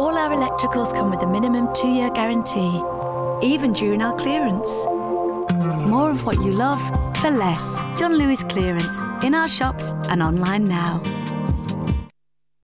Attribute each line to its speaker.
Speaker 1: All our electricals come with a minimum two year guarantee, even during our clearance. More of what you love for less. John Lewis Clearance in our shops and online now.